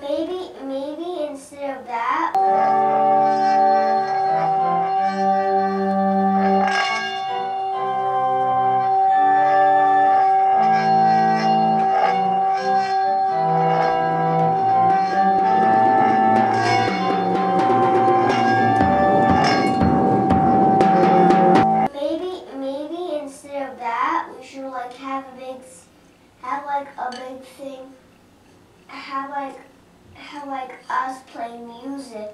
maybe maybe instead of that we should like have a big, have like a big thing, have like, have like us play music.